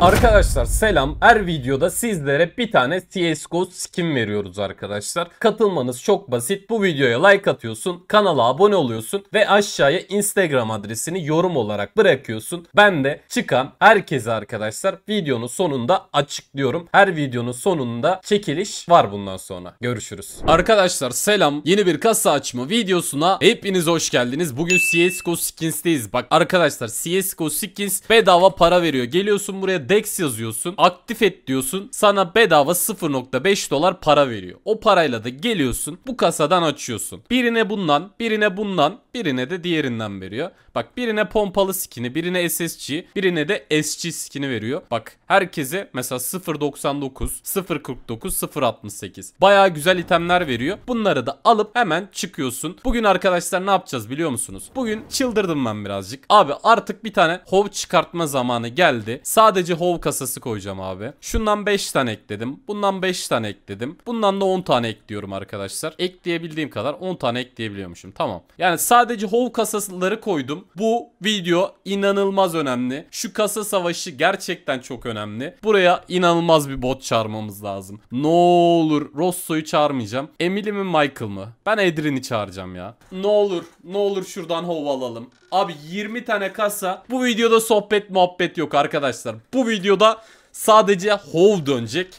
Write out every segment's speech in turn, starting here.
Arkadaşlar selam. Her videoda sizlere bir tane CSGO skin veriyoruz arkadaşlar. Katılmanız çok basit. Bu videoya like atıyorsun, kanala abone oluyorsun ve aşağıya Instagram adresini yorum olarak bırakıyorsun. Ben de çıkan herkese arkadaşlar videonun sonunda açıklıyorum. Her videonun sonunda çekiliş var bundan sonra. Görüşürüz. Arkadaşlar selam. Yeni bir kasa açma videosuna hepiniz hoş geldiniz. Bugün CSGO Skins'teyiz. Bak arkadaşlar CSGO Skins bedava para veriyor. Geliyorsun buraya Dex yazıyorsun. Aktif et diyorsun. Sana bedava 0.5 dolar para veriyor. O parayla da geliyorsun. Bu kasadan açıyorsun. Birine bundan, birine bundan, birine de diğerinden veriyor. Bak birine pompalı skini, birine SSG, birine de SG skini veriyor. Bak herkese mesela 0.99, 0.49, 0.68. Baya güzel itemler veriyor. Bunları da alıp hemen çıkıyorsun. Bugün arkadaşlar ne yapacağız biliyor musunuz? Bugün çıldırdım ben birazcık. Abi artık bir tane hov çıkartma zamanı geldi. Sadece hov kasası koyacağım abi. Şundan 5 tane ekledim. Bundan 5 tane ekledim. Bundan da 10 tane ekliyorum arkadaşlar. Ekleyebildiğim kadar 10 tane ekleyebiliyormuşum. Tamam. Yani sadece hov kasaları koydum. Bu video inanılmaz önemli. Şu kasa savaşı gerçekten çok önemli. Buraya inanılmaz bir bot çağırmamız lazım. Ne olur Rosso'yu çağırmayacağım. Emily mi Michael mı? Ben Edrin'i çağıracağım ya. Ne olur ne olur şuradan hov alalım. Abi 20 tane kasa. Bu videoda sohbet muhabbet yok arkadaşlar. Bu videoda sadece hov dönecek.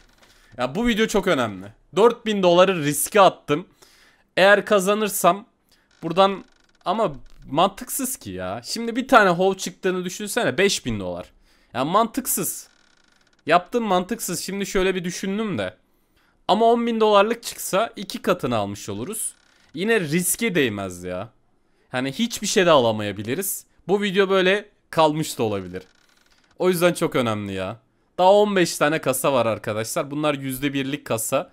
Ya bu video çok önemli. 4000 doları riske attım. Eğer kazanırsam buradan ama mantıksız ki ya. Şimdi bir tane hov çıktığını düşünsene 5000 dolar. Ya mantıksız. Yaptığım mantıksız. Şimdi şöyle bir düşündüm de. Ama 10 bin dolarlık çıksa iki katını almış oluruz. Yine riske değmez ya. Hani hiçbir şey de alamayabiliriz. Bu video böyle kalmış da olabilir. O yüzden çok önemli ya. Daha 15 tane kasa var arkadaşlar. Bunlar %1'lik kasa.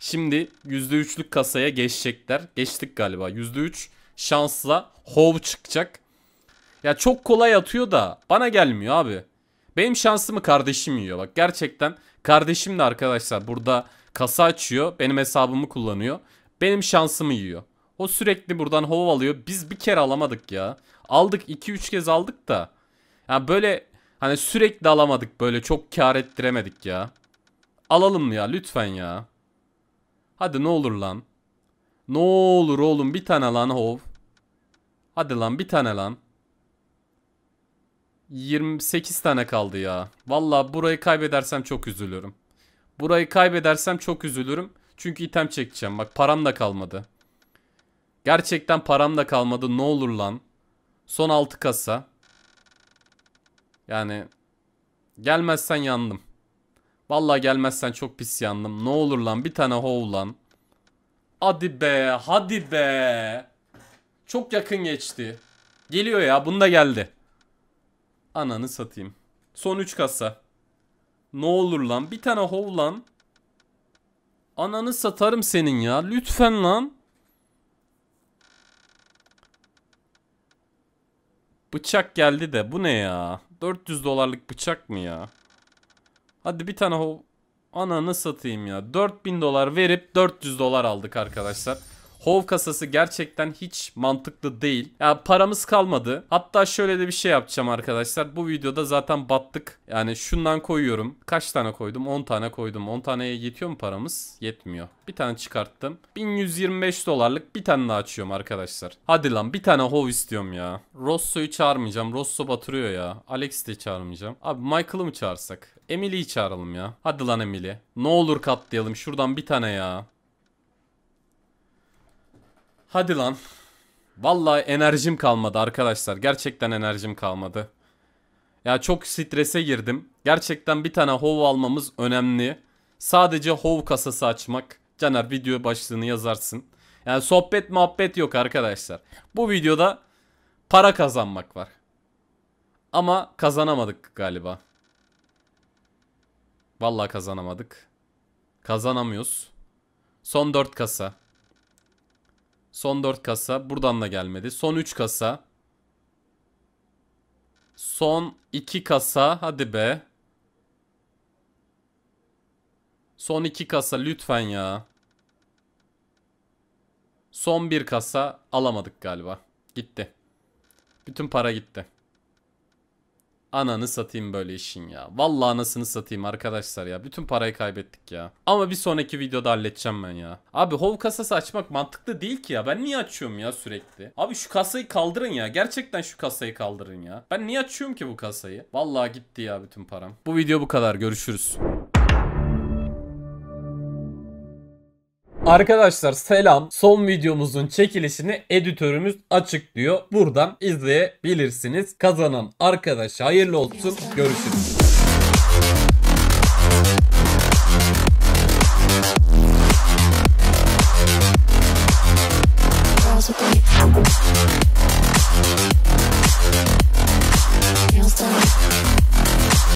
Şimdi %3'lük kasaya geçecekler. Geçtik galiba. %3 şansla hov çıkacak. Ya çok kolay atıyor da bana gelmiyor abi. Benim şansımı kardeşim yiyor. Bak gerçekten kardeşim de arkadaşlar burada kasa açıyor. Benim hesabımı kullanıyor. Benim şansımı yiyor. O sürekli buradan hov alıyor. Biz bir kere alamadık ya. Aldık 2-3 kez aldık da. Ya böyle hani sürekli alamadık böyle çok kar ettiremedik ya. Alalım ya lütfen ya. Hadi ne olur lan. Ne olur oğlum bir tane lan hov. Hadi lan bir tane lan. 28 tane kaldı ya. Valla burayı kaybedersem çok üzülürüm. Burayı kaybedersem çok üzülürüm. Çünkü item çekeceğim. Bak param da kalmadı. Gerçekten param da kalmadı. Ne olur lan. Son 6 kasa. Yani gelmezsen yandım. Vallahi gelmezsen çok pis yandım. Ne olur lan bir tane hov lan. Hadi be hadi be. Çok yakın geçti. Geliyor ya bunda geldi. Ananı satayım. Son 3 kasa. Ne olur lan bir tane hov lan. Ananı satarım senin ya. Lütfen lan. Bıçak geldi de bu ne ya? 400 dolarlık bıçak mı ya? Hadi bir tane hov. Ananı satayım ya. 4000 dolar verip 400 dolar aldık arkadaşlar. Hov kasası gerçekten hiç mantıklı değil. Ya paramız kalmadı. Hatta şöyle de bir şey yapacağım arkadaşlar. Bu videoda zaten battık. Yani şundan koyuyorum. Kaç tane koydum? 10 tane koydum. 10 taneye yetiyor mu paramız? Yetmiyor. Bir tane çıkarttım. 1125 dolarlık bir tane daha açıyorum arkadaşlar. Hadi lan bir tane hov istiyorum ya. Rosso'yu çağırmayacağım. Rosso batırıyor ya. Alex'i de çağırmayacağım. Abi Michael'ı mı çağırsak? Emily'yi çağıralım ya. Hadi lan Emily. Ne olur katlayalım. Şuradan bir tane ya. Hadi lan. Vallahi enerjim kalmadı arkadaşlar. Gerçekten enerjim kalmadı. Ya çok strese girdim. Gerçekten bir tane hov almamız önemli. Sadece hov kasası açmak. Caner video başlığını yazarsın. Yani sohbet muhabbet yok arkadaşlar. Bu videoda para kazanmak var. Ama kazanamadık galiba. Vallahi kazanamadık. Kazanamıyoruz. Son 4 kasa. Son 4 kasa. Buradan da gelmedi. Son 3 kasa. Son 2 kasa. Hadi be. Son 2 kasa lütfen ya. Son 1 kasa alamadık galiba. Gitti. Bütün para gitti. Ananı satayım böyle işin ya. Vallahi anasını satayım arkadaşlar ya. Bütün parayı kaybettik ya. Ama bir sonraki videoda halledeceğim ben ya. Abi hov kasası açmak mantıklı değil ki ya. Ben niye açıyorum ya sürekli? Abi şu kasayı kaldırın ya. Gerçekten şu kasayı kaldırın ya. Ben niye açıyorum ki bu kasayı? Vallahi gitti ya bütün param. Bu video bu kadar. Görüşürüz. Arkadaşlar selam. Son videomuzun çekilişini editörümüz açıklıyor. Buradan izleyebilirsiniz. Kazanan arkadaş hayırlı olsun. Görüşürüz.